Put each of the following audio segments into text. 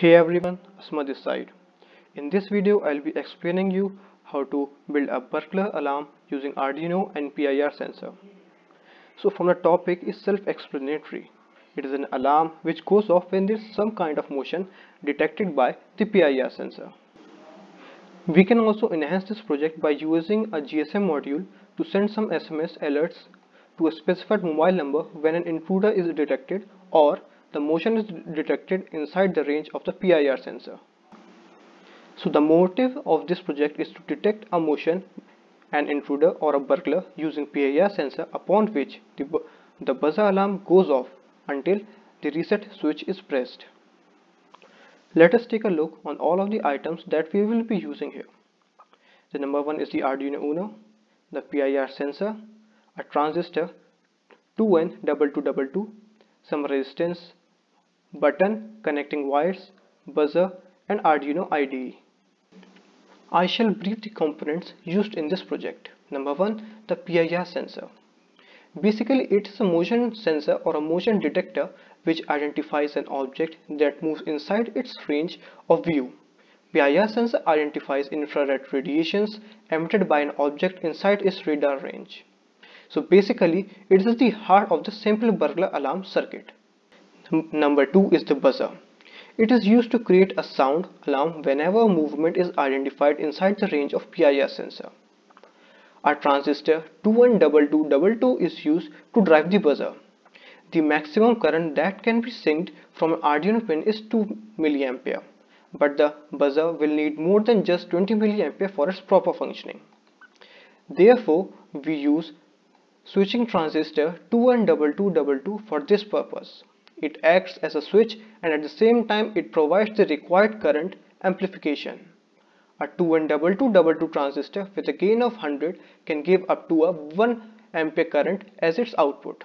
Hey everyone, Asmer this side. In this video, I'll be explaining you how to build a burglar alarm using Arduino and PIR sensor. So from the topic is self-explanatory. It is an alarm which goes off when there is some kind of motion detected by the PIR sensor. We can also enhance this project by using a GSM module to send some SMS alerts to a specified mobile number when an intruder is detected or the motion is detected inside the range of the PIR sensor. So the motive of this project is to detect a motion, an intruder or a burglar using PIR sensor upon which the, the buzzer alarm goes off until the reset switch is pressed. Let us take a look on all of the items that we will be using here. The number one is the Arduino Uno, the PIR sensor, a transistor, 2N2222, some resistance, button connecting wires, buzzer and Arduino IDE. I shall brief the components used in this project. Number 1. The PIR sensor. Basically it is a motion sensor or a motion detector which identifies an object that moves inside its range of view. PIR sensor identifies infrared radiations emitted by an object inside its radar range. So basically it is the heart of the simple burglar alarm circuit. Number 2 is the buzzer. It is used to create a sound alarm whenever a movement is identified inside the range of PIR sensor. A transistor 2N2222 is used to drive the buzzer. The maximum current that can be synced from an Arduino pin is 2 mA, but the buzzer will need more than just 20 mA for its proper functioning. Therefore, we use switching transistor 2N2222 for this purpose. It acts as a switch and at the same time it provides the required current amplification. A 2N2222 transistor with a gain of 100 can give up to a 1 ampere current as its output.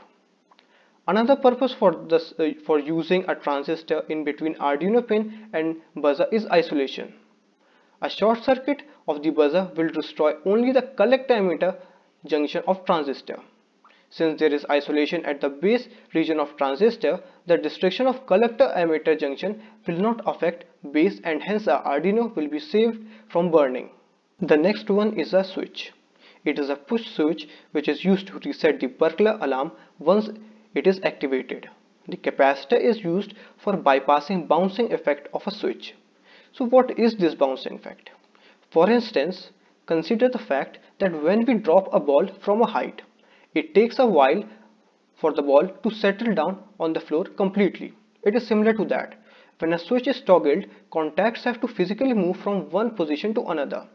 Another purpose for this uh, for using a transistor in between Arduino pin and buzzer is isolation. A short circuit of the buzzer will destroy only the collector emitter junction of transistor. Since there is isolation at the base region of transistor, the destruction of collector emitter junction will not affect base and hence Arduino will be saved from burning. The next one is a switch. It is a push switch which is used to reset the burglar alarm once it is activated. The capacitor is used for bypassing bouncing effect of a switch. So what is this bouncing effect? For instance, consider the fact that when we drop a ball from a height, it takes a while for the ball to settle down on the floor completely. It is similar to that. When a switch is toggled, contacts have to physically move from one position to another.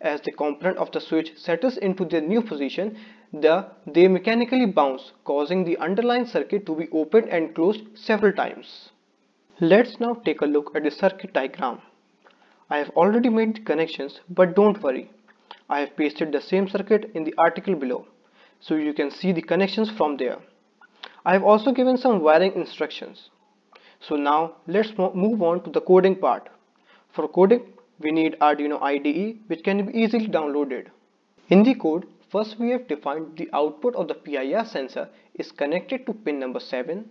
As the component of the switch settles into their new position, the, they mechanically bounce, causing the underlying circuit to be opened and closed several times. Let's now take a look at the circuit diagram. I have already made the connections, but don't worry. I have pasted the same circuit in the article below so you can see the connections from there. I have also given some wiring instructions. So now let's move on to the coding part. For coding, we need Arduino IDE which can be easily downloaded. In the code, first we have defined the output of the PIR sensor is connected to pin number 7,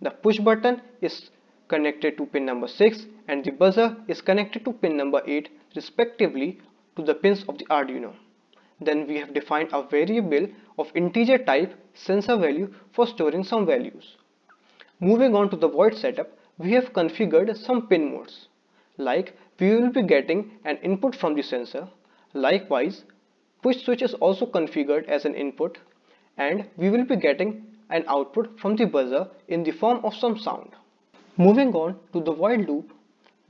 the push button is connected to pin number 6 and the buzzer is connected to pin number 8 respectively to the pins of the Arduino. Then we have defined a variable of integer type sensor value for storing some values. Moving on to the void setup, we have configured some pin modes. Like we will be getting an input from the sensor. Likewise, push switch is also configured as an input and we will be getting an output from the buzzer in the form of some sound. Moving on to the void loop,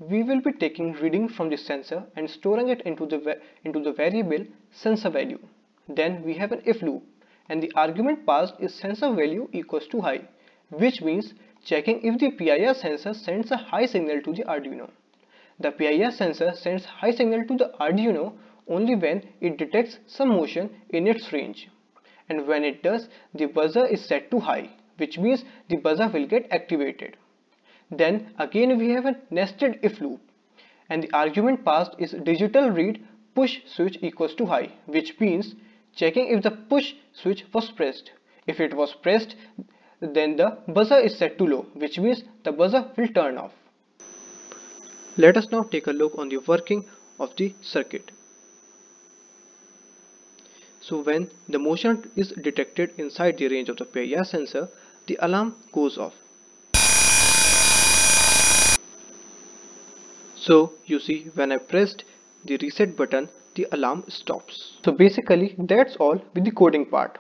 we will be taking reading from the sensor and storing it into the, into the variable sensor value. Then we have an if loop and the argument passed is sensor value equals to high which means checking if the PIR sensor sends a high signal to the Arduino. The PIR sensor sends high signal to the Arduino only when it detects some motion in its range and when it does the buzzer is set to high which means the buzzer will get activated. Then again we have a nested if loop and the argument passed is digital read push switch equals to high which means checking if the push switch was pressed. If it was pressed then the buzzer is set to low which means the buzzer will turn off. Let us now take a look on the working of the circuit. So when the motion is detected inside the range of the PIR sensor, the alarm goes off. So you see when I pressed the reset button, the alarm stops. So basically that's all with the coding part.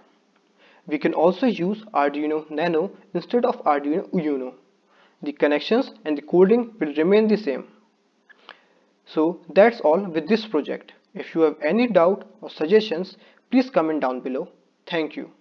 We can also use Arduino Nano instead of Arduino Uno. The connections and the coding will remain the same. So that's all with this project. If you have any doubt or suggestions, please comment down below. Thank you.